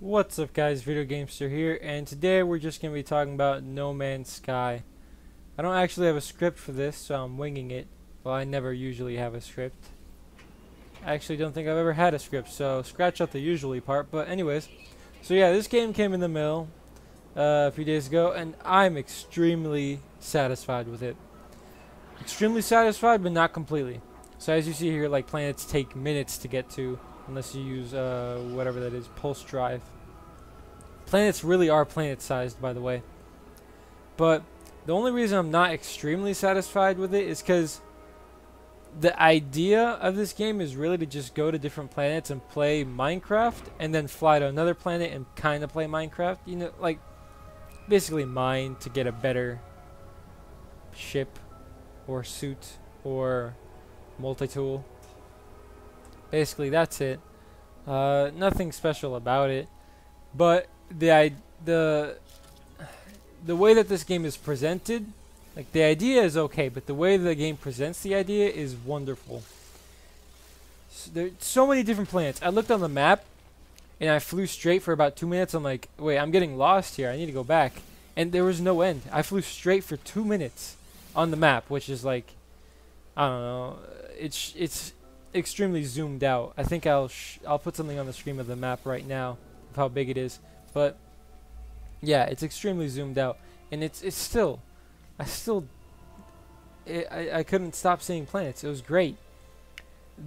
What's up guys, Video Gamester here, and today we're just going to be talking about No Man's Sky. I don't actually have a script for this, so I'm winging it. Well, I never usually have a script. I actually don't think I've ever had a script, so scratch out the usually part, but anyways. So yeah, this game came in the mail uh, a few days ago, and I'm extremely satisfied with it. Extremely satisfied, but not completely. So as you see here, like planets take minutes to get to, unless you use uh, whatever that is, pulse drive. Planets really are planet-sized, by the way. But the only reason I'm not extremely satisfied with it is because the idea of this game is really to just go to different planets and play Minecraft, and then fly to another planet and kind of play Minecraft. You know, like basically mine to get a better ship or suit or multi-tool basically that's it. Uh, nothing special about it. But the I, the the way that this game is presented like the idea is okay but the way the game presents the idea is wonderful. So there's so many different planets. I looked on the map and I flew straight for about two minutes. I'm like wait I'm getting lost here. I need to go back. And there was no end. I flew straight for two minutes on the map which is like I don't know. It's it's extremely zoomed out. I think I'll I'll put something on the screen of the map right now of how big it is. But yeah, it's extremely zoomed out, and it's it's still, I still, it, I I couldn't stop seeing planets. It was great.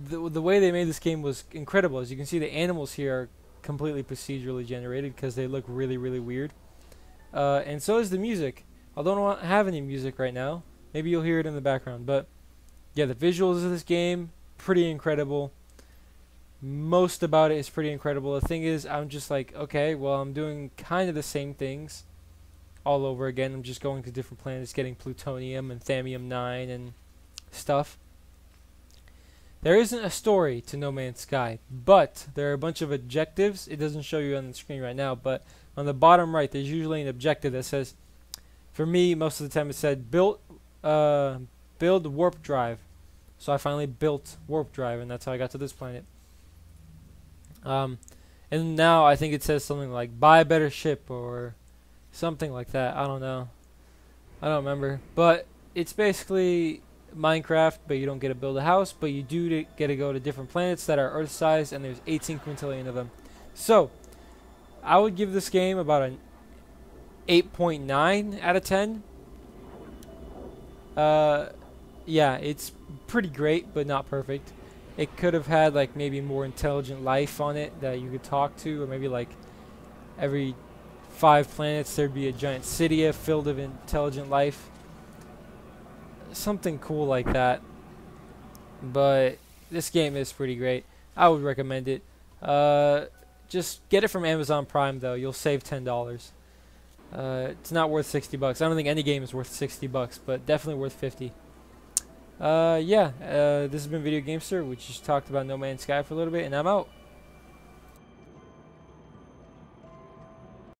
The the way they made this game was incredible. As you can see, the animals here are completely procedurally generated because they look really really weird. Uh, and so is the music. I don't have any music right now. Maybe you'll hear it in the background, but yeah, the visuals of this game pretty incredible. Most about it is pretty incredible. The thing is, I'm just like, okay, well, I'm doing kind of the same things all over again. I'm just going to different planets, getting plutonium and thamium 9 and stuff. There isn't a story to No Man's Sky, but there are a bunch of objectives. It doesn't show you on the screen right now, but on the bottom right, there's usually an objective that says, for me, most of the time it said, build, uh, build warp drive. So I finally built warp drive, and that's how I got to this planet. Um, and now I think it says something like buy a better ship or something like that. I don't know. I don't remember. But it's basically Minecraft, but you don't get to build a house, but you do get to go to different planets that are Earth-sized, and there's 18 quintillion of them. So, I would give this game about an 8.9 out of 10. Uh, yeah, it's pretty great, but not perfect. It could have had like maybe more intelligent life on it that you could talk to, or maybe like every five planets there'd be a giant city filled with intelligent life. Something cool like that. But this game is pretty great. I would recommend it. Uh, just get it from Amazon Prime though. You'll save ten dollars. Uh, it's not worth 60 bucks. I don't think any game is worth 60 bucks, but definitely worth 50. Uh, yeah, uh, this has been Video Gamester. which just talked about No Man's Sky for a little bit, and I'm out.